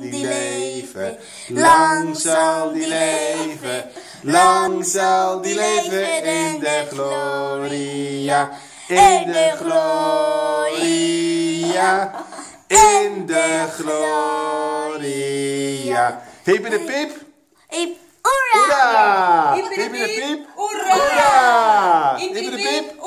die leven, lang zal die leven, lang zal die leven in de gloria, in de gloria, in de gloria. Hippe de pip! Hip, hoera! Hippe de pip! Hoera! Hippe de pip!